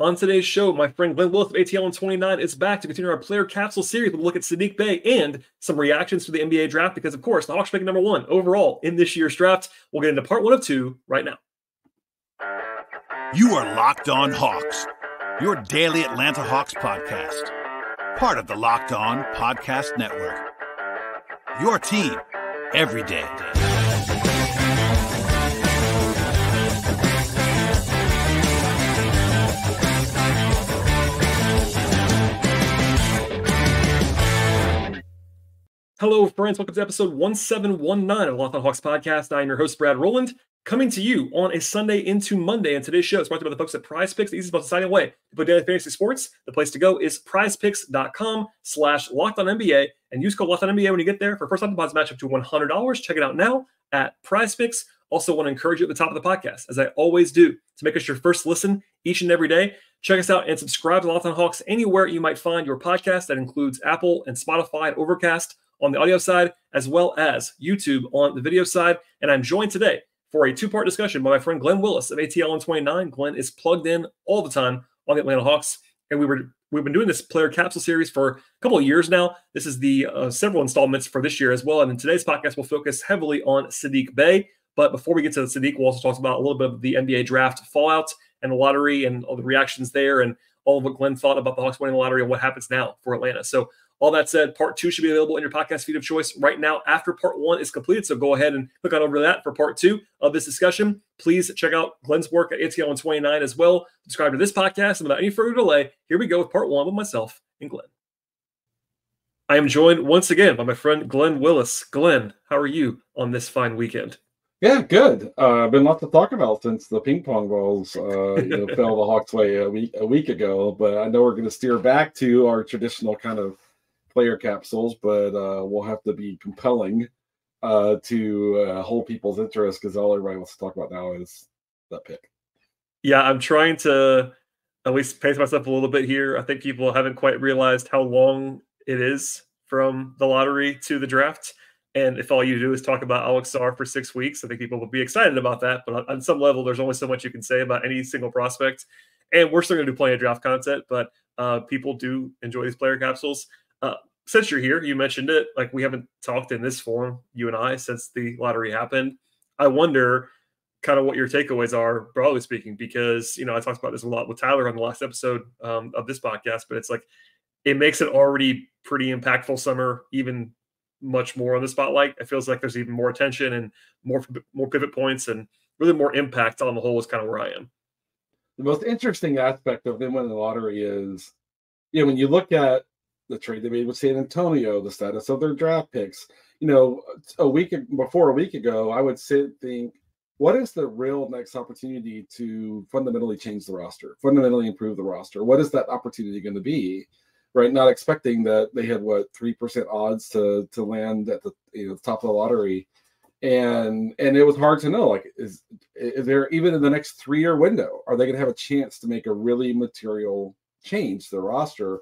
On today's show, my friend Glen Willis of ATL 29 is back to continue our player capsule series with a look at Saddiq Bey and some reactions to the NBA draft because, of course, the Hawks making number one overall in this year's draft. We'll get into part one of two right now. You are Locked On Hawks, your daily Atlanta Hawks podcast, part of the Locked On Podcast Network. Your team every day. Hello, friends. Welcome to episode 1719 of Locked On Hawks podcast. I am your host, Brad Rowland, coming to you on a Sunday into Monday. And today's show is brought to you by the folks at Prize Picks, the easiest most exciting way to play daily fantasy sports. The place to go is prizepicks.com slash NBA and use code NBA when you get there for first time deposit match up to $100. Check it out now at Prize Picks. Also, want to encourage you at the top of the podcast, as I always do, to make us your first listen each and every day. Check us out and subscribe to Locked On Hawks anywhere you might find your podcast. That includes Apple and Spotify and Overcast on the audio side, as well as YouTube on the video side. And I'm joined today for a two part discussion by my friend Glen Willis of ATL 129. Glen is plugged in all the time on the Atlanta Hawks. And we were we've been doing this player capsule series for a couple of years now. This is the uh, several installments for this year as well. And in today's podcast, we'll focus heavily on Saddiq Bey. But before we get to the Saddiq, we'll also talk about a little bit of the NBA draft fallout and the lottery and all the reactions there and all of what Glen thought about the Hawks winning the lottery and what happens now for Atlanta. So all that said, part two should be available in your podcast feed of choice right now after part one is completed. So go ahead and click on over to that for part two of this discussion. Please check out Glen's work at ATL 129 as well. Subscribe to this podcast. And without any further delay, here we go with part one with myself and Glen. I am joined once again by my friend Glen Willis. Glen, how are you on this fine weekend? Yeah, good. Uh, been lots to talk about since the ping pong balls uh, you know, fell the Hawks' way a week a week ago. But I know we're going to steer back to our traditional kind of player capsules, but uh, we'll have to be compelling uh, to uh, hold people's interest because all everybody wants to talk about now is that pick. Yeah, I'm trying to at least pace myself a little bit here. I think people haven't quite realized how long it is from the lottery to the draft. And if all you do is talk about Alex Sarr for six weeks, I think people will be excited about that. But on some level, there's only so much you can say about any single prospect. And we're still going to do plenty of draft content, but uh, people do enjoy these player capsules. Uh, since you're here, you mentioned it. Like we haven't talked in this form, you and I, since the lottery happened. I wonder kind of what your takeaways are, broadly speaking, because you know I talked about this a lot with Tyler on the last episode um, of this podcast, but it's like it makes it already pretty impactful summer even much more on the spotlight. It feels like there's even more attention and more more pivot points and really more impact on the whole is kind of where I am. The most interesting aspect of them winning the lottery is, you know, when you look at the trade they made with San Antonio, the status of their draft picks. You know, a week before a week ago, I would sit think, what is the real next opportunity to fundamentally change the roster, fundamentally improve the roster? What is that opportunity going to be? Right, not expecting that they had what three percent odds to to land at the you know top of the lottery, and and it was hard to know like is is there even in the next three year window are they going to have a chance to make a really material change to the roster?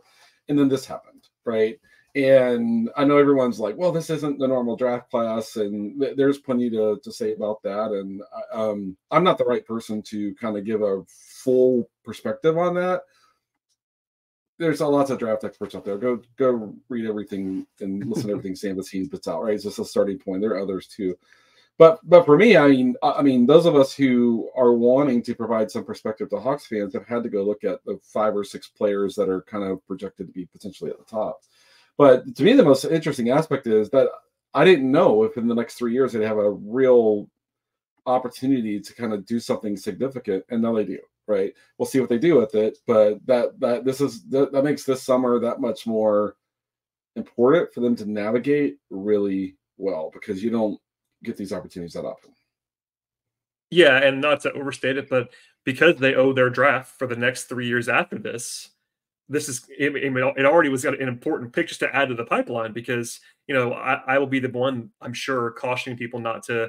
And then this happened, right? And I know everyone's like, well, this isn't the normal draft class, and th- there's plenty to, to say about that. And uh, um, I'm not the right person to kind of give a full perspective on that. There's a lots of draft experts out there. Go go read everything and listen to everything Sam Vecenie puts out. Right, it's just a starting point. There are others too but but for me, I mean, I mean, those of us who are wanting to provide some perspective to Hawks fans have had to go look at the five or six players that are kind of projected to be potentially at the top. But to me, the most interesting aspect is that I didn't know if in the next three years they'd have a real opportunity to kind of do something significant, and now they do. Right? We'll see what they do with it, but that that this is that, that makes this summer that much more important for them to navigate really well because you don't get these opportunities that often. Yeah, and not to overstate it, but because they owe their draft for the next three years after this, this is it, it already was got an important pick just to add to the pipeline because you know I, I will be the one I'm sure cautioning people not to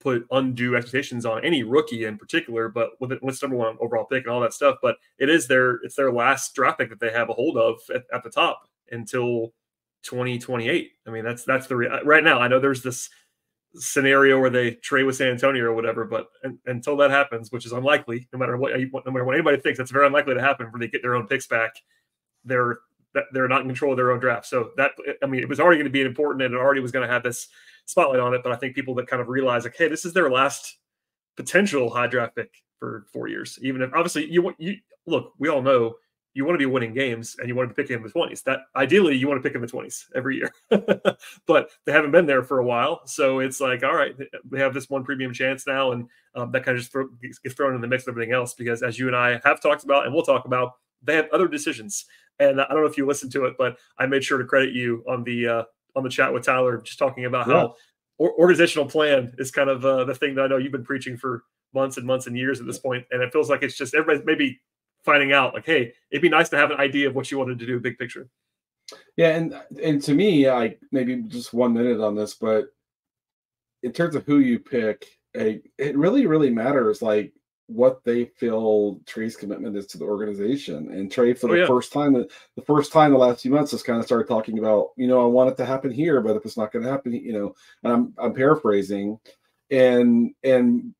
put undue expectations on any rookie in particular, but with it, with number one overall pick and all that stuff. But it is their it's their last draft pick that they have a hold of at, at the top until 2028. I mean that's that's the re- right now. I know there's this scenario where they trade with San Antonio or whatever. But and, until that happens, which is unlikely, no matter what no matter what anybody thinks, that's very unlikely to happen. Where they get their own picks back, they're they're not in control of their own draft. So that I mean, it was already going to be important, and it already was going to have this spotlight on it. But I think people that kind of realize like, hey, this is their last potential high draft pick for four years. Even if obviously you you look, we all know you want to be winning games and you want to be picking in the 20s. That ideally you want to pick in the 20s every year. but they haven't been there for a while. So it's like, all right, we have this one premium chance now. And um, that kind of just throw, gets thrown in the mix of everything else because as you and I have talked about and we'll talk about, they have other decisions. And I don't know if you listened to it, but I made sure to credit you on the uh, on the chat with Tyler, just talking about yeah. how or, organizational plan is kind of uh, the thing that I know you've been preaching for months and months and years at this point, and it feels like it's just everybody maybe finding out like, hey, it'd be nice to have an idea of what you wanted to do, big picture. Yeah, and and to me, I maybe just one minute on this, but in terms of who you pick, it really really matters like what they feel Trae's commitment is to the organization. And Trae, for oh, the oh, yeah. first time, the first time the last few months, has kind of started talking about, you know, I want it to happen here, but if it's not going to happen, you know, and I'm I'm paraphrasing, and and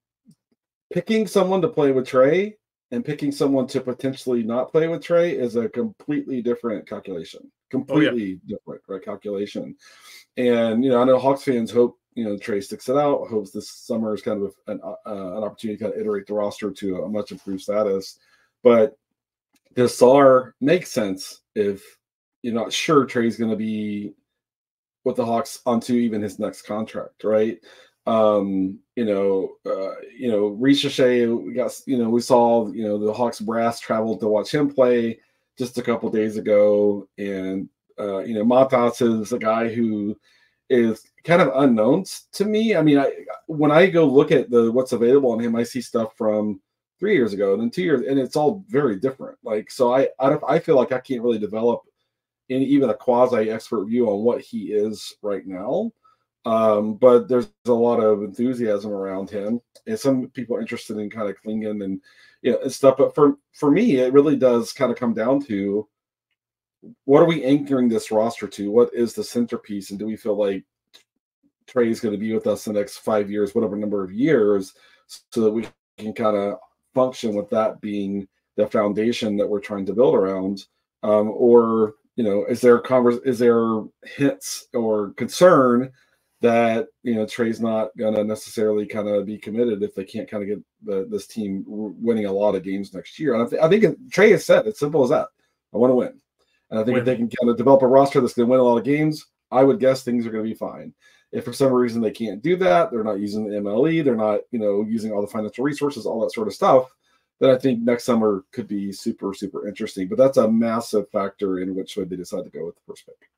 picking someone to play with Trae and picking someone to potentially not play with Trae is a completely different calculation. Completely oh, yeah. different right, calculation. And you know, I know Hawks fans hope you know Trae sticks it out. Hopes this summer is kind of an, uh, an opportunity to kind of iterate the roster to a much improved status. But does Sarr makes sense if you're not sure Trae's going to be with the Hawks onto even his next contract, right? Um, you know, uh, you know, Risacher, we got, you know, we saw, you know, the Hawks brass traveled to watch him play just a couple days ago. And, uh, you know, Matas is a guy who is kind of unknown to me. I mean, I, when I go look at the, what's available on him, I see stuff from three years ago and then two years, and it's all very different. Like, so I, I, I feel like I can't really develop any, even a quasi expert view on what he is right now. Um, but there's a lot of enthusiasm around him, and some people are interested in kind of clinging and you know and stuff. But for for me, it really does kind of come down to what are we anchoring this roster to? What is the centerpiece, and do we feel like Trae is going to be with us the next five years, whatever number of years, so that we can kind of function with that being the foundation that we're trying to build around, um, or you know, is there converse, is there hints or concern that you know Trae's not going to necessarily kind of be committed if they can't kind of get the, this team winning a lot of games next year. And I, th- I think Trae has said it's simple as that. I want to win, and I think win. if they can kind of develop a roster that's going to win a lot of games, I would guess things are going to be fine. If for some reason they can't do that, they're not using the MLE, they're not you know using all the financial resources, all that sort of stuff. Then I think next summer could be super super interesting. But that's a massive factor in which way they decide to go with the first pick.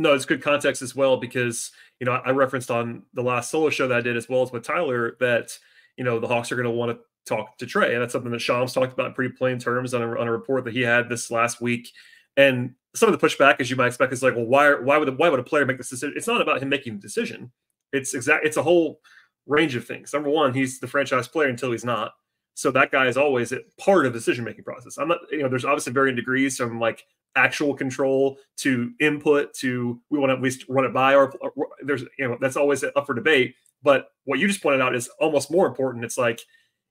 No, it's good context as well because you know I referenced on the last solo show that I did as well as with Tyler that you know the Hawks are going to want to talk to Trae, and that's something that Shams talked about in pretty plain terms on a, on a report that he had this last week. And some of the pushback, as you might expect, is like, well, why why would why would a player make this decision? It's not about him making the decision. It's exact. It's a whole range of things. Number one, he's the franchise player until he's not. So that guy is always part of the decision making process. I'm not, you know, there's obviously varying degrees from like actual control to input to we want to at least run it by or, or uh, there's you know that's always up for debate. But what you just pointed out is almost more important. It's like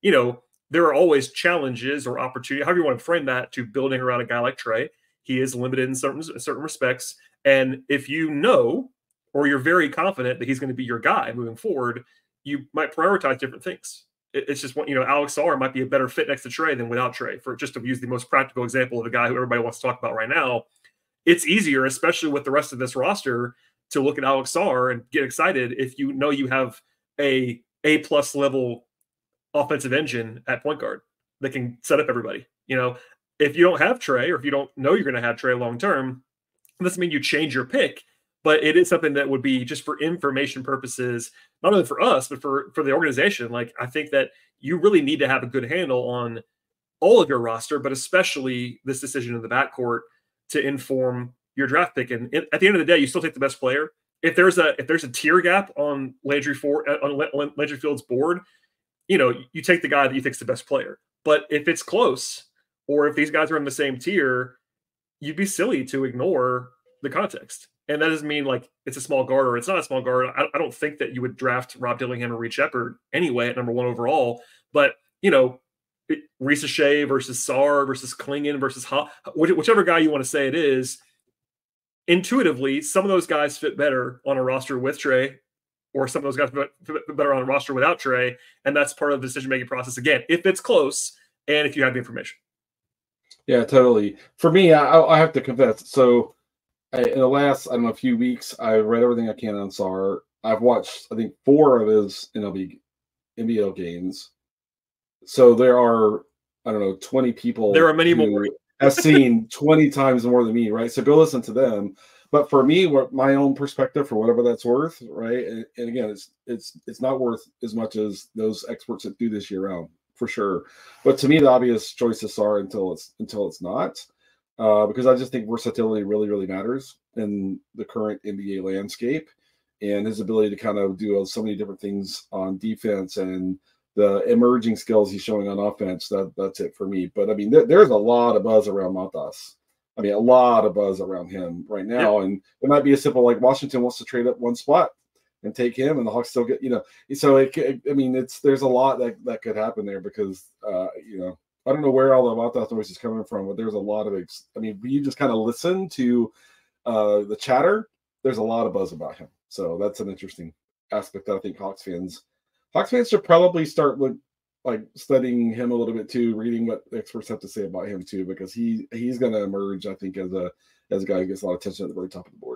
you know there are always challenges or opportunity however you want to frame that to building around a guy like Trae. He is limited in certain certain respects. And if you know or you're very confident that he's going to be your guy moving forward you might prioritize different things it's just you know Alex Sarr might be a better fit next to Trae than without Trae. For just to use the most practical example of a guy who everybody wants to talk about right now, it's easier, especially with the rest of this roster, to look at Alex Sarr and get excited if you know you have a A plus level offensive engine at point guard that can set up everybody. You know, if you don't have Trae or if you don't know you're going to have Trae long term, doesn't mean you change your pick but it is something that would be just for information purposes not only for us but for for the organization. Like i think that you really need to have a good handle on all of your roster but especially this decision in the backcourt to inform your draft pick. And at the end of the day you still take the best player. If there's a if there's a tier gap on Landry for uh, on Landry Fields' board you know you take the guy that you think's the best player. But if it's close or if these guys are in the same tier you'd be silly to ignore the context And that doesn't mean like it's a small guard or it's not a small guard. I, I don't think that you would draft Rob Dillingham or Reed Sheppard anyway at number one overall. But, you know, Reese Shea versus Sarr versus Clingan versus ha- whichever guy you want to say it is, intuitively, some of those guys fit better on a roster with Trae, or some of those guys fit better on a roster without Trae, And that's part of the decision making process again, if it's close and if you have the information. Yeah, totally. For me, I, I have to confess. So, I, in the last I don't know a few weeks, I've read everything I can on Sarr. I've watched I think four of his MLB NBL games. So there are I don't know twenty people. There are many more. have seen twenty times more than me, right? So go listen to them. But for me, what my own perspective, for whatever that's worth, right? And, and again, it's it's it's not worth as much as those experts that do this year round for sure. But to me, the obvious choices are until it's until it's not, uh, because I just think versatility really really matters in the current NBA landscape, and his ability to kind of do so many different things on defense and the emerging skills he's showing on offense. That that's it for me. But I mean, there, there's a lot of buzz around Matas. I mean, a lot of buzz around him right now, and it might be a simple like Washington wants to trade up one spot and take him, and the Hawks still get you know. So it, I mean, it's there's a lot that that could happen there because uh, you know I don't know where all the Matas noise is coming from, but there's a lot of ex- I mean, you just kind of listen to uh, the chatter. There's a lot of buzz about him, so that's an interesting aspect that I think Hawks fans Hawks fans should probably start look, like studying him a little bit too, reading what experts have to say about him too, because he he's going to emerge, I think, as a as a guy who gets a lot of attention at the very top of the board.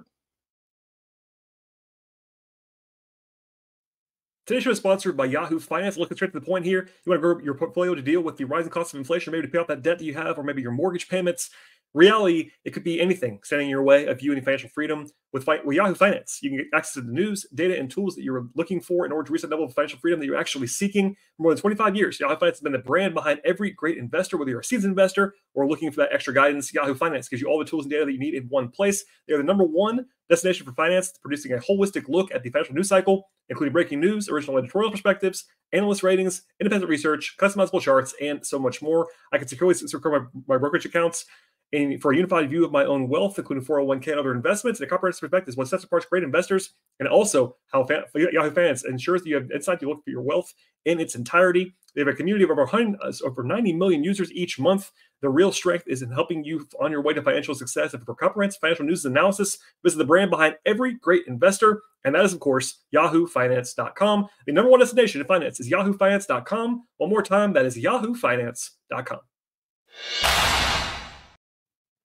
Today's show is sponsored by Yahoo Finance. Looking straight to the point here, you want to grow your portfolio to deal with the rising cost of inflation, maybe to pay off that debt that you have, or maybe your mortgage payments. Reality, it could be anything standing in your way of you and financial freedom. With, with Yahoo Finance, you can get access to the news, data, and tools that you're looking for in order to reach that level of financial freedom that you're actually seeking. For more than 25 years, Yahoo Finance has been the brand behind every great investor, whether you're a seasoned investor or looking for that extra guidance. Yahoo Finance gives you all the tools and data that you need in one place. They're the number one destination for finance, producing a holistic look at the financial news cycle, including breaking news, original editorial perspectives, analyst ratings, independent research, customizable charts, and so much more. I can securely secure my, my brokerage accounts and for a unified view of my own wealth, including 401k and other investments, and a comprehensive perspective is what sets apart great investors, and also how Yahoo Finance ensures that you have insight to look for your wealth in its entirety. They have a community of over, uh, over 90 million users each month. The real strength is in helping you on your way to financial success. And for comprehensive financial news and analysis, visit the brand behind every great investor, and that is, of course, yahoofinance.com. The number one destination in finance is yahoofinance.com. One more time, that is yahoofinance.com.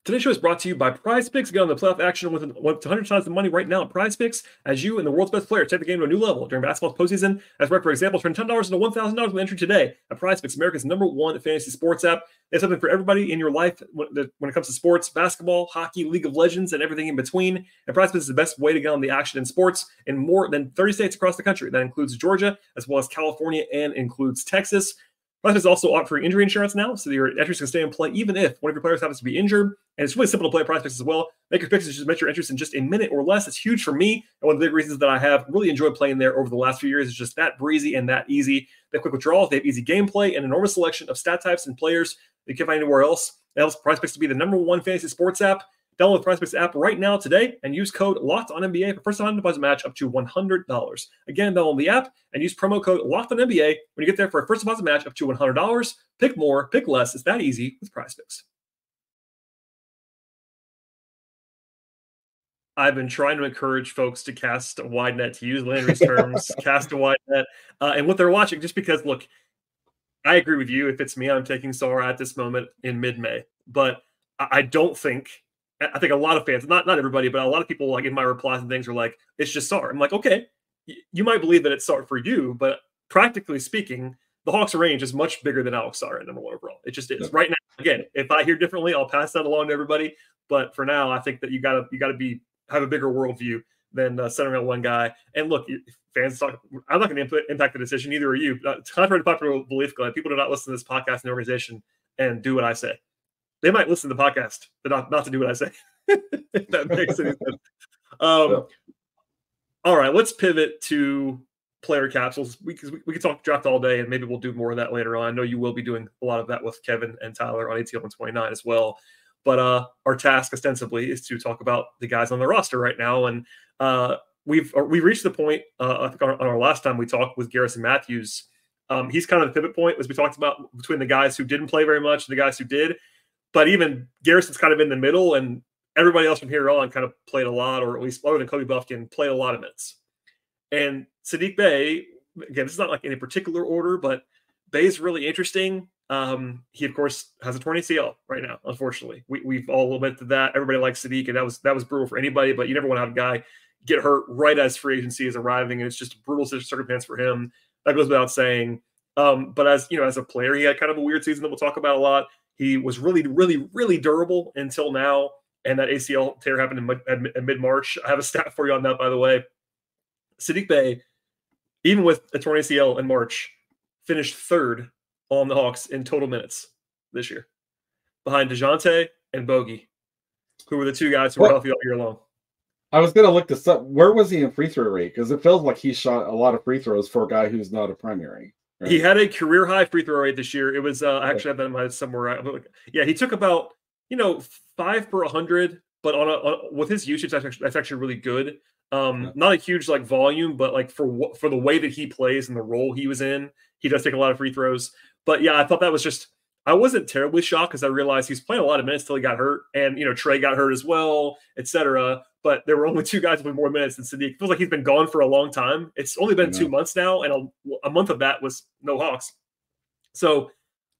Today's show is brought to you by Prize Picks. Get on the playoff action with, with 100 times the money right now at Prize Picks as you and the world's best player take the game to a new level during basketball's postseason. As right, for example, turn $10 into $1,000 with entry today at Prize Picks, America's number one fantasy sports app. It's something for everybody in your life when, it comes to sports, basketball, hockey, League of Legends, and everything in between. And Prize Picks is the best way to get on the action in sports in more than 30 states across the country. That includes Georgia, as well as California, and includes Texas. Plus, is also offering injury insurance now, so your entries can stay in play even if one of your players happens to be injured. And it's really simple to play prospects as well. Make your picks and just make your entries in just a minute or less. It's huge for me. And one of the big reasons that I have really enjoyed playing there over the last few years is just that breezy and that easy. They have quick withdrawals, they have easy gameplay, an enormous selection of stat types and players that you can't find anywhere else. That helps Prize Picks to be the number one fantasy sports app. Download the PrizePicks app right now today and use code Locked on NBA for first time deposit match up to $100. Again, download the app and use promo code Locked on NBA when you get there for a first deposit match up to $100. Pick more, pick less. It's that easy with PrizePicks. I've been trying to encourage folks to cast a wide net, to use Landry's terms, cast a wide net, uh, and what they're watching. Just because, look, I agree with you. If it's me, I'm taking Sarr at this moment in mid-May, but I don't think I think a lot of fans, not not everybody, but a lot of people like in my replies and things are like, it's just Sarr. I'm like, okay, you might believe that it's Sarr for you, but practically speaking, the Hawks range is much bigger than Alex Sarr at number one overall. It just is. Yeah. Right now, again, if I hear differently, I'll pass that along to everybody. But for now, I think that you gotta you gotta be have a bigger worldview than uh, centering on one guy. And look, fans talk. I'm not going to impact the decision. Either are you. Uh, contrary to popular belief, Glen, people do not listen to this podcast and the organization and do what I say they might listen to the podcast, but not, not to do what I say. that makes any sense. Um, yeah. All right, let's pivot to player capsules. We, we, we can talk draft all day, and maybe we'll do more of that later on. I know you will be doing a lot of that with Kevin and Tyler on ATL 129 as well. But uh, our task ostensibly is to talk about the guys on the roster right now, and uh, we've we reached the point. Uh, I think on, on, our last time we talked with Garrison Matthews, um, he's kind of the pivot point as we talked about between the guys who didn't play very much and the guys who did. But even Garrison's kind of in the middle, and everybody else from here on kind of played a lot, or at least other than Kobe Bufkin, played a lot of minutes. And Saddiq Bey, again, this is not like in a particular order, but Bey is really interesting. Um, he of course has a torn ACL right now. Unfortunately, we, we've all admitted that. Everybody likes Saddiq, and that was that was brutal for anybody. But you never want to have a guy get hurt right as free agency is arriving, and it's just a brutal circumstance for him. That goes without saying. Um, but as you know, as a player, he had kind of a weird season that we'll talk about a lot. He was really, really, really durable until now, and that ACL tear happened in, in mid March. I have a stat for you on that, by the way. Saddiq Bey, even with a torn ACL in March, finished third on the Hawks in total minutes this year, behind Dejounte and Bogi, who were the two guys who were healthy all year long. I was gonna look this up. Where was he in free throw rate? Because it feels like he shot a lot of free throws for a guy who's not a primary. Right? He had a career high free throw rate this year. It was uh, I actually have that in my somewhere. Yeah, he took about you know five per hundred, but on, a, on with his usage, that's actually, that's actually really good. Um, yeah. not a huge like volume, but like for for the way that he plays and the role he was in, he does take a lot of free throws. But yeah, I thought that was just I wasn't terribly shocked because I realized he's playing a lot of minutes till he got hurt, and you know Trae got hurt as well, etc. But there were only two guys with more minutes than Saddiq. It feels like he's been gone for a long time. It's only been two months now, and a, a, month of that was no Hawks. So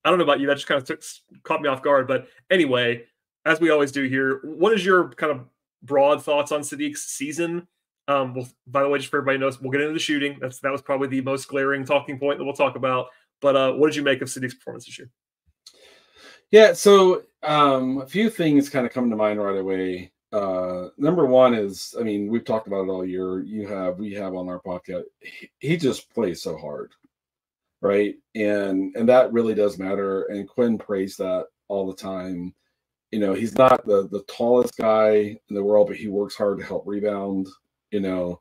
I don't know about you. That just kind of took, caught me off guard. But anyway, as we always do here, what is your kind of broad thoughts on Saddiq's season? Um, well, by the way, just for everybody knows, we'll get into the shooting. That's that was probably the most glaring talking point that we'll talk about. But uh, what did you make of Saddiq's performance this year? Yeah, so um, a few things kind of come to mind right away. Uh, number one is, I mean, we've talked about it all year. You have, we have on our podcast. He, he just plays so hard, right? And and that really does matter. And Quinn praised that all the time. You know, he's not the the tallest guy in the world, but he works hard to help rebound. You know,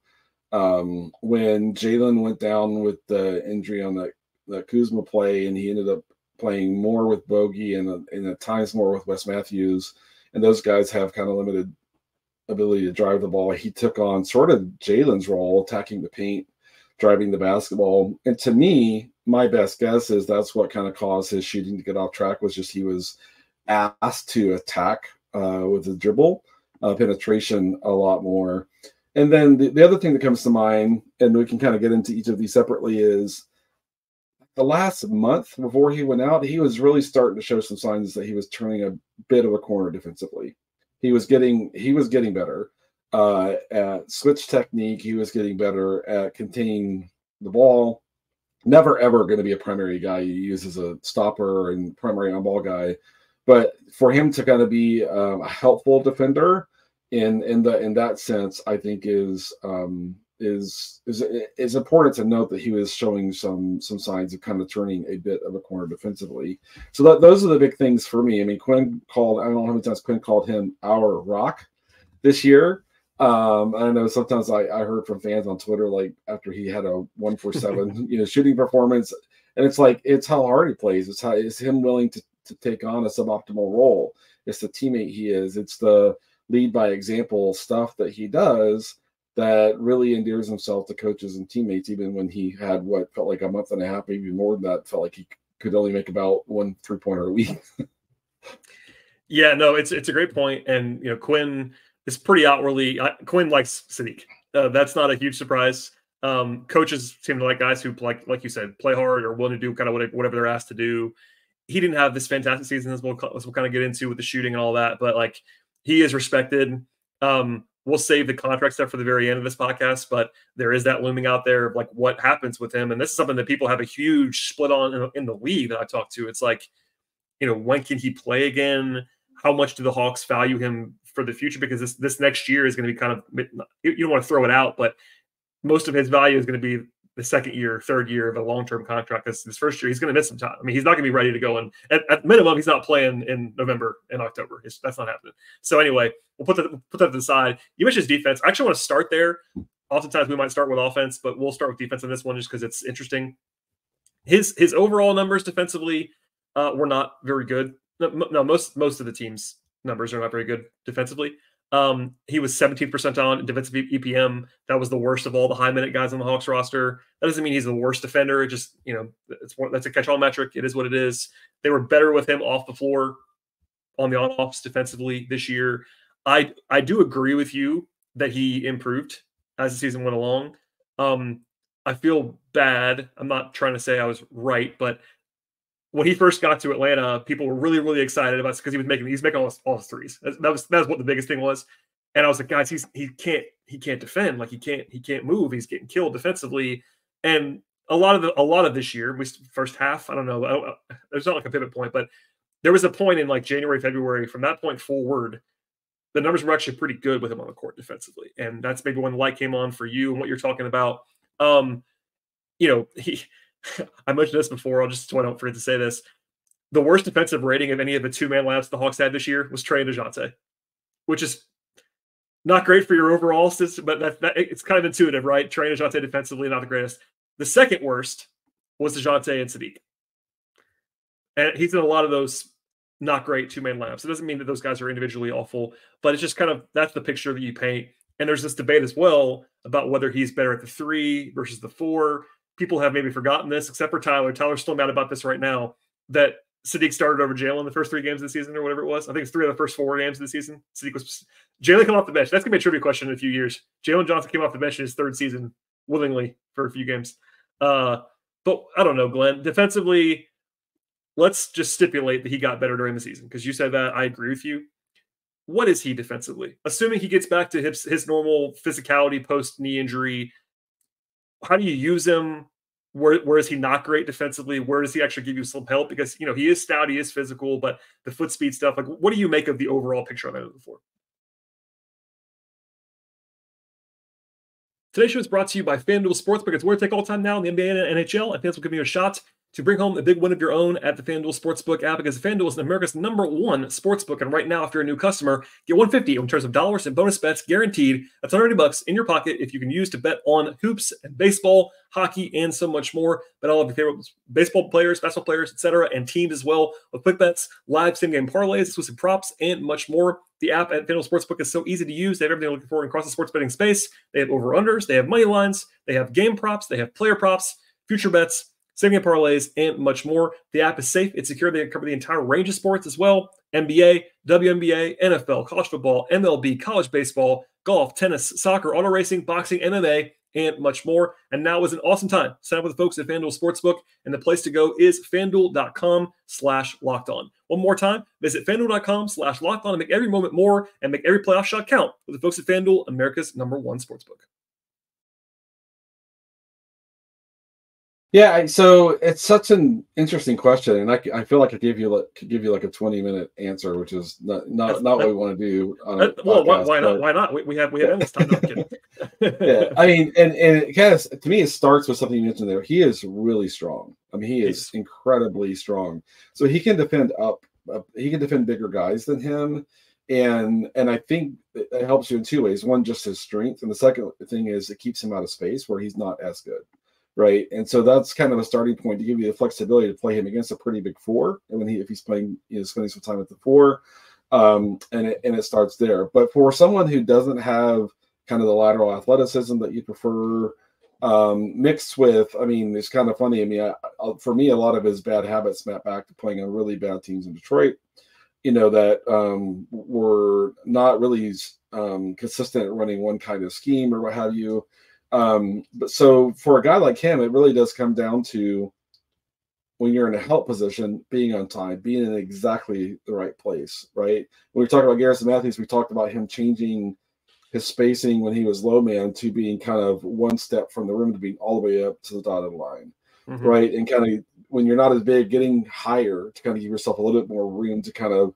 um, when Jalen went down with the injury on that the Kuzma play, and he ended up playing more with Bogi and, and at times more with Wes Matthews. And those guys have kind of limited ability to drive the ball. He took on sort of Jalen's role, attacking the paint, driving the basketball. And to me, my best guess is that's what kind of caused his shooting to get off track was just he was asked to attack uh, with the dribble uh, penetration a lot more. And then the, the other thing that comes to mind, and we can kind of get into each of these separately, is the last month before he went out, he was really starting to show some signs that he was turning a bit of a corner defensively. He was getting he was getting better uh, at switch technique. He was getting better at containing the ball. Never ever going to be a primary guy you use as a stopper and primary on ball guy, but for him to kind of be um, a helpful defender in in the in that sense, I think is um, is is is important to note that he was showing some some signs of kind of turning a bit of a corner defensively. So that, those are the big things for me. I mean, Quinn called I don't know how many times Quinn called him our rock this year. Um, I know sometimes I, I heard from fans on Twitter like after he had a one for seven you know shooting performance, and it's like it's how hard he plays. It's how it's him willing to to take on a suboptimal role. It's the teammate he is. It's the lead by example stuff that he does that really endears himself to coaches and teammates, even when he had what felt like a month and a half, maybe more than that, felt like he could only make about one three pointer a week. yeah, no, it's it's a great point, and you know Quinn is pretty outwardly. Uh, Quinn likes Saddiq. Uh, that's not a huge surprise. Um, coaches seem to like guys who like like you said play hard or willing to do kind of whatever they're asked to do. He didn't have this fantastic season as we'll, as we'll kind of get into with the shooting and all that, but like he is respected. Um, we'll save the contract stuff for the very end of this podcast, but there is that looming out there of like what happens with him. And this is something that people have a huge split on in, in the league that I talked to. It's like, you know, when can he play again? How much do the Hawks value him for the future? Because this this next year is going to be kind of you don't want to throw it out, but most of his value is going to be the second year, third year of a long term contract. This, this first year, he's going to miss some time. I mean, he's not going to be ready to go. And at, at, minimum, he's not playing in November and October. It's, that's not happening. So anyway, we'll put that put that to the side. You mentioned his defense. I actually want to start there. Oftentimes we might start with offense, but we'll start with defense on this one just because it's interesting. His his overall numbers defensively uh, were not very good. No, most most of the teams numbers are not very good defensively. Um, he was 17th percentile in defensive EPM. That was the worst of all the high minute guys on the Hawks roster. That doesn't mean he's the worst defender. It just, you know, it's that's a catch all metric. It is what it is. They were better with him off the floor on the offs defensively this year. I I do agree with you that he improved as the season went along. Um, I feel bad. I'm not trying to say I was right, but when he first got to Atlanta, people were really, really excited about because he was making he's making all all threes. That was that was what the biggest thing was. And I was like, guys, he's he can't he can't defend like he can't he can't move. He's getting killed defensively. And a lot of the a lot of this year, we first half, I don't know, I don't, there's not like a pivot point, but there was a point in like January, February. From that point forward, the numbers were actually pretty good with him on the court defensively, and that's maybe when the light came on for you and what you're talking about. Um, you know, he I mentioned this before. I'll just so I don't forget to say this. The worst defensive rating of any of the two man labs the Hawks had this year was Trae and DeJounte, which is not great for your overall system, but that, that, it's kind of intuitive, right? Trae and DeJounte defensively, not the greatest. The second worst was DeJounte and Saddiq. And he's in a lot of those not great two man labs. It doesn't mean that those guys are individually awful, but it's just kind of that's the picture that you paint. And there's this debate as well about whether he's better at the three versus the four people have maybe forgotten this, except for Tyler. Tyler's still mad about this right now. That Saddiq started over Jalen in the first three games of the season, or whatever it was. I think it's three of the first four games of the season. Saddiq was Jalen came off the bench. That's gonna be a trivia question in a few years. Jalen Johnson came off the bench in his third season willingly for a few games. Uh, but I don't know, Glen. Defensively, let's just stipulate that he got better during the season because you said that. I agree with you. What is he defensively? Assuming he gets back to his, his normal physicality post knee injury, how do you use him? Where, where is he not great defensively? Where does he actually give you some help? Because you know he is stout, he is physical, but the foot speed stuff. Like, what do you make of the overall picture on that of the floor? Today's show is brought to you by FanDuel Sportsbook. It's where to take all time now in the NBA and NHL, and fans will give you a shot to bring home a big win of your own at the FanDuel Sportsbook app because FanDuel is America's number one sportsbook. And right now, if you're a new customer, get 150 in terms of dollars and bonus bets guaranteed. That's 130 bucks in your pocket if you can use to bet on hoops and baseball, hockey, and so much more. Bet all of your favorite baseball players, basketball players, etc., and teams as well with quick bets, live same game parlays, exclusive props, and much more. The app at FanDuel Sportsbook is so easy to use. They have everything looking for across the sports betting space. They have over unders, they have money lines, they have game props, they have player props, future bets saving parlays, and much more. The app is safe, it's secure. They cover the entire range of sports as well NBA, WNBA, NFL, college football, MLB, college baseball, golf, tennis, soccer, auto racing, boxing, MMA, and much more. And now is an awesome time. Sign up with the folks at FanDuel Sportsbook, and the place to go is fanduel.com slash locked on. One more time, visit fanduel.com slash locked on to make every moment more and make every playoff shot count with the folks at FanDuel, America's number one sportsbook. Yeah, so it's such an interesting question, and I, I feel like I gave you like could give you like a twenty minute answer, which is not not, not what we want to do. well, podcast, why, why not? Why not? We, we have we have endless time. yeah, I mean, and and it kind of to me it starts with something you mentioned there. He is really strong. I mean, he is He's, incredibly strong. So he can defend up. Uh, he can defend bigger guys than him, and and I think it helps you in two ways. One, just his strength, and the second thing is it keeps him out of space where he's not as good right? And so that's kind of a starting point to give you the flexibility to play him against a pretty big four. And when he if he's playing, you know, spending some time with the four, um, and it and it starts there. But for someone who doesn't have kind of the lateral athleticism that you prefer, um, mixed with, I mean, it's kind of funny. I mean, I, I, for me, a lot of his bad habits map back to playing on really bad teams in Detroit. You know that um, were not really um, consistent at running one kind of scheme or what have you. Um, but so for a guy like him, it really does come down to when you're in a help position, being on time, being in exactly the right place, right? When we talked about Garrison Matthews, we talked about him changing his spacing when he was low man to being kind of one step from the rim to being all the way up to the dotted line, mm-hmm. right? And kind of when you're not as big, getting higher to kind of give yourself a little bit more room to kind of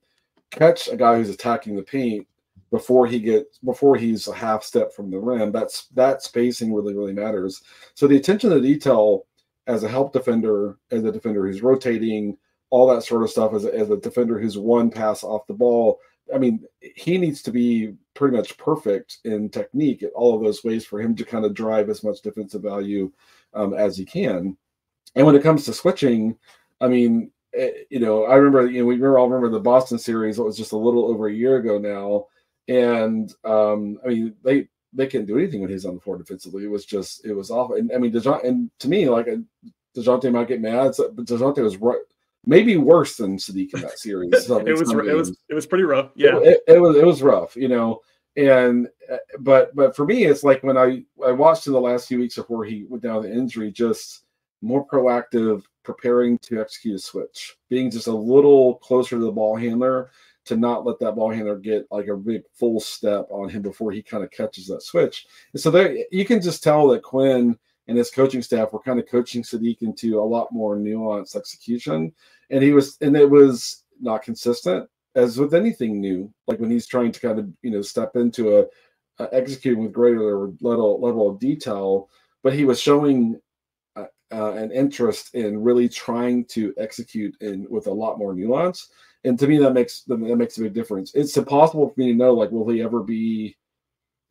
catch a guy who's attacking the paint before he gets before he's a half step from the rim. That's that spacing really really matters. So the attention to detail as a help defender, as a defender who's rotating, all that sort of stuff, as a, as a defender who's one pass off the ball. I mean, he needs to be pretty much perfect in technique at all of those ways for him to kind of drive as much defensive value um, as he can. And when it comes to switching, I mean, it, you know, I remember, you know, we all remember the Boston series. It was just a little over a year ago now, and um, I mean, they they couldn't do anything when he's on the floor defensively. It was just it was awful. And I mean, Dejounte, and to me, like Dejounte might get mad, but Dejounte was right, maybe worse than Saddiq in that series. it was it was it was pretty rough. Yeah, it, it, it was it was rough. You know, and uh, but but for me, it's like when I I watched in the last few weeks before he went down with the injury, just more proactive, preparing to execute a switch, being just a little closer to the ball handler to not let that ball handler get like a big full step on him before he kind of catches that switch. And so there you can just tell that Quinn and his coaching staff were kind of coaching Saddiq into a lot more nuanced execution. And he was and it was not consistent as with anything new, like when he's trying to kind of you know step into a, a executing with greater level level of detail, but he was showing uh, uh, an interest in really trying to execute in with a lot more nuance. And to me, that makes that makes a big difference. It's impossible for me to know like will he ever be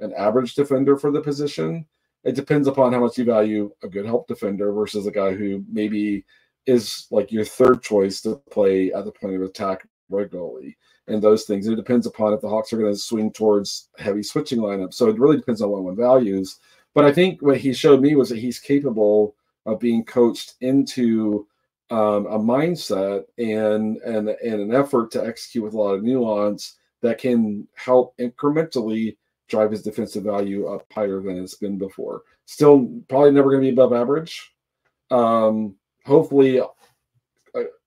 an average defender for the position. It depends upon how much you value a good help defender versus a guy who maybe is like your third choice to play at the point of attack regularly and those things. It depends upon if the Hawks are going to swing towards heavy switching lineup. So it really depends on what one values. But I think what he showed me was that he's capable of being coached into um, a mindset and, and and an effort to execute with a lot of nuance that can help incrementally drive his defensive value up higher than it's been before. Still, probably never going to be above average. Um, hopefully, uh,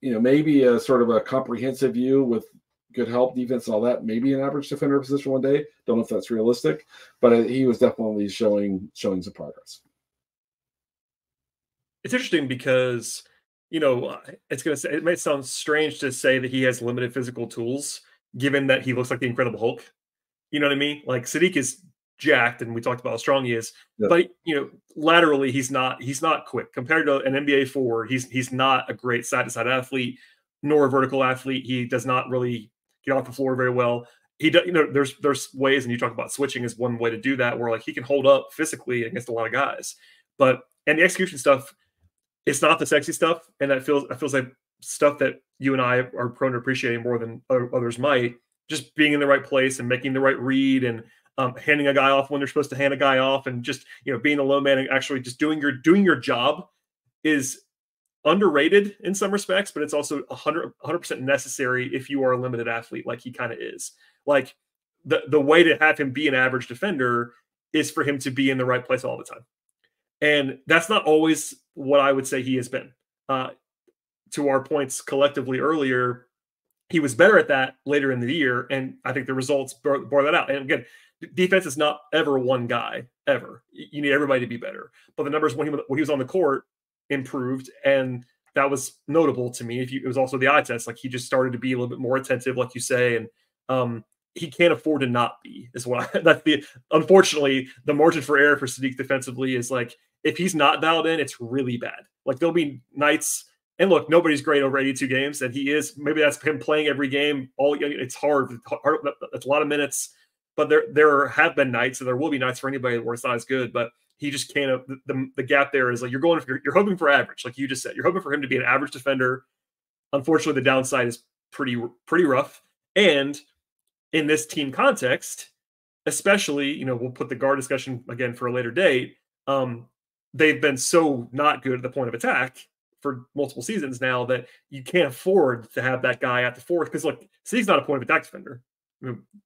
you know, maybe a sort of a comprehensive view with good help, defense, and all that. Maybe an average defender position one day. Don't know if that's realistic, but he was definitely showing showing some progress. It's interesting because you know uh, it's gonna say it might sound strange to say that he has limited physical tools, given that he looks like the Incredible Hulk. You know what I mean? Like Saddiq is jacked, and we talked about how strong he is. Yeah. But you know, laterally, he's not he's not quick compared to an NBA forward. He's he's not a great side to side athlete, nor a vertical athlete. He does not really get off the floor very well. He does, you know, there's there's ways, and you talk about switching is one way to do that, where like he can hold up physically against a lot of guys. But and the execution stuff, it's not the sexy stuff, and that feels it feels like stuff that you and I are prone to appreciating more than others might. Just being in the right place and making the right read and um, handing a guy off when they're supposed to hand a guy off, and just you know being a low man and actually just doing your doing your job is underrated in some respects, but it's also 100 percent necessary if you are a limited athlete, like he kind of is. Like the the way to have him be an average defender is for him to be in the right place all the time, and that's not always what I would say he has been. Uh, to our points collectively earlier, he was better at that later in the year, and I think the results bore, bore that out. And again, defense is not ever one guy ever. You need everybody to be better. But the numbers when he when he was on the court improved, and that was notable to me. If you, it was also the eye test, like he just started to be a little bit more attentive, like you say, and um, he can't afford to not be. Is what I, that's the unfortunately the margin for error for Saddiq defensively is like if he's not dialed in, it's really bad. Like there'll be nights. And look, nobody's great over 82 games, and he is. Maybe that's him playing every game. All it's hard. hard a lot of minutes but there there have been nights, and there will be nights for anybody where it's not as good. But he just can't. Uh, the, the, the gap there is like you're going. You're, you're hoping for average, like you just said. You're hoping for him to be an average defender. Unfortunately, the downside is pretty pretty rough. And in this team context, especially, you know, we'll put the guard discussion again for a later date. Um, they've been so not good at the point of attack for multiple seasons now that you can't afford to have that guy at the fourth because look, see, he's not a point of attack defender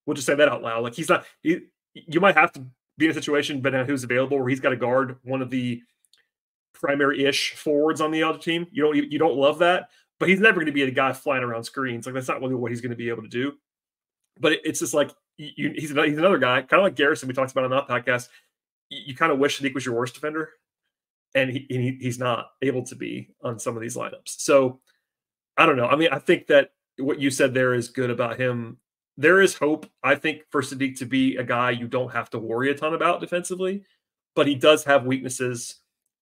we'll just say that out loud. Like he's not. He, you might have to be in a situation, but who's available, where he's got to guard one of the primary-ish forwards on the other team. You don't you don't love that, but he's never going to be a guy flying around screens. Like that's not really what he's going to be able to do. But it, it's just like you, he's another, he's another guy, kind of like Garrison we talked about on that podcast. You, you kind of wish Saddiq was your worst defender, and he, he he's not able to be on some of these lineups. So I don't know. I mean, I think that what you said there is good about him there is hope, I think, for Saddiq to be a guy you don't have to worry a ton about defensively, but he does have weaknesses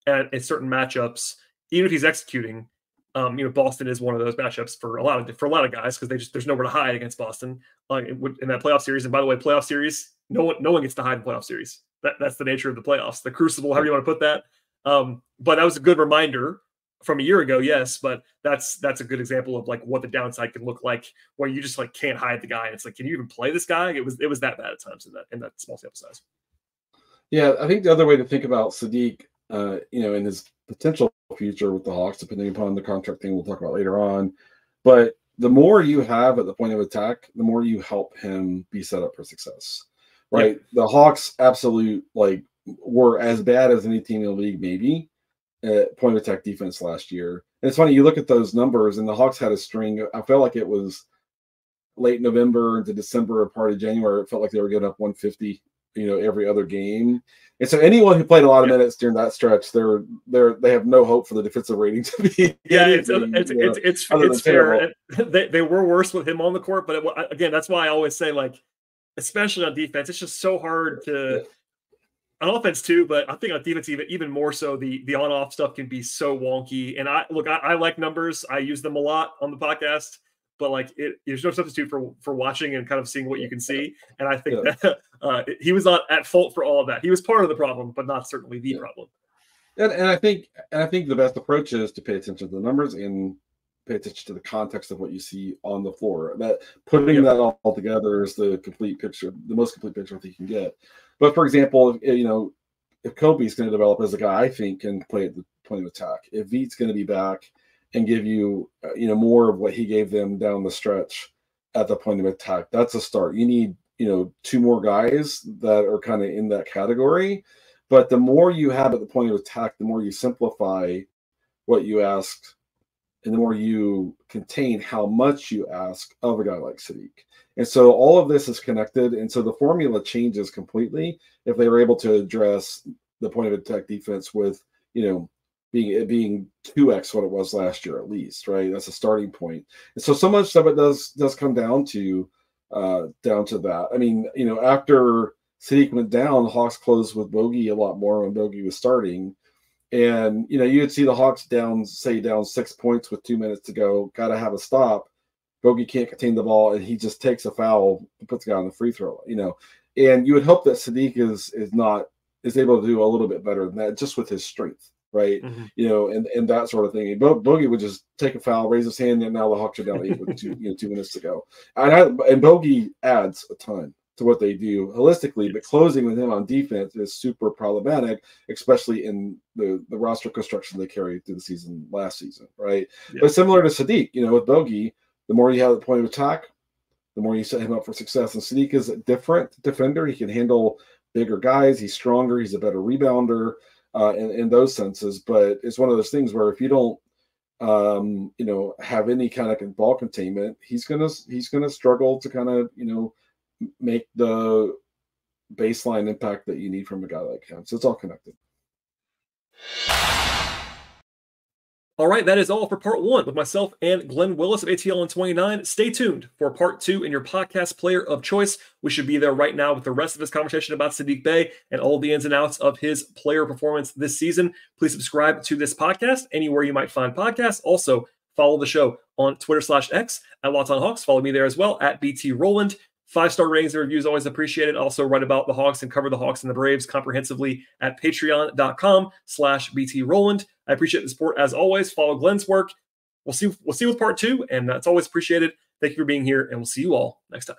at, at certain matchups. Even if he's executing, um, you know, Boston is one of those matchups for a lot of for a lot of guys because they just there's nowhere to hide against Boston in that playoff series. And by the way, playoff series, no one no one gets to hide in playoff series. That that's the nature of the playoffs, the crucible, however you want to put that. Um, but that was a good reminder from a year ago, yes, but that's that's a good example of like what the downside can look like, where you just like can't hide the guy. And it's like, can you even play this guy? It was it was that bad at times in that in that small sample size. Yeah, I think the other way to think about Saddiq, uh, you know, in his potential future with the Hawks, depending upon the contract thing we'll talk about later on, but the more you have at the point of attack, the more you help him be set up for success. Right? The Hawks absolute like were as bad as any team in the league, maybe at point of attack defense last year. And it's funny, you look at those numbers, and the Hawks had a string. I felt like it was late November into December or part of January. It felt like they were getting up 150, you know, every other game. And so anyone who played a lot of minutes during that stretch, they're they're they have no hope for the defensive rating to be. Yeah, it's it's, you know, it's it's, uh, it's fair. They they were worse with him on the court, but it, again, that's why I always say like, especially on defense, it's just so hard to. Yeah. On offense too, but I think on defense even even more so. The the on off stuff can be so wonky. And I look, I, I like numbers. I use them a lot on the podcast but like it, there's no substitute for for watching and kind of seeing what you can see. And I think yeah. that uh, he was not at fault for all of that. He was part of the problem, but not certainly the yeah. problem. And, and I think and I think the best approach is to pay attention to the numbers and pay attention to the context of what you see on the floor. That putting that all, all together is the complete picture, the most complete picture that you can get. But for example, if, you know, if Kobe's going to develop as a guy, I think can play at the point of attack. If Vit's going to be back and give you uh, you know more of what he gave them down the stretch at the point of attack. That's a start. You need you know two more guys that are kind of in that category. But the more you have at the point of attack, the more you simplify what you ask, and the more you contain how much you ask of a guy like Saddiq. And so all of this is connected. And so the formula changes completely if they were able to address the point of attack defense with, you know, being being 2x what it was last year at least right? That's a starting point. and so so much of it does does come down to uh down to that. I mean you know after Saddiq went down the hawks closed with Bogi a lot more when Bogi was starting. And you know you'd see the hawks down say down six points with two minutes to go gotta have a stop. Bogi can't contain the ball and he just takes a foul puts the guy on the free throw you know. And you would hope that Saddiq is is not is able to do a little bit better than that just with his strength right? Mm-hmm. You know, and and that sort of thing. Bo- Bogi would just take a foul, raise his hand, and now the Hawks are down eight with two, you know, two minutes to go. And I, and Bogi adds a ton to what they do holistically, but closing with him on defense is super problematic, especially in the, the roster construction they carried through the season last season, right? Yeah. But similar to Saddiq, you know, with Bogi, the more you have the point of attack, the more you set him up for success. And Saddiq is a different defender. He can handle bigger guys. He's stronger. He's a better rebounder uh, in, in those senses. But it's one of those things where if you don't, um, you know, have any kind of ball containment, he's gonna he's gonna struggle to kind of you know make the baseline impact that you need from a guy like him. So it's all connected. All right, that is all for part one with myself and Glen Willis of ATL and 29. Stay tuned for part two in your podcast player of choice. We should be there right now with the rest of this conversation about Saddiq Bey and all the ins and outs of his player performance this season. Please subscribe to this podcast anywhere you might find podcasts. Also, follow the show on Twitter slash X at Locked On Hawks. Follow me there as well at BT Rowland. Five star ratings and reviews always appreciated. Also write about the Hawks and cover the Hawks and the Braves comprehensively at patreon.com slash BT Rowland. I appreciate the support as always. Follow Glen's work. We'll see, we'll see with part two, and that's always appreciated. Thank you for being here, and we'll see you all next time.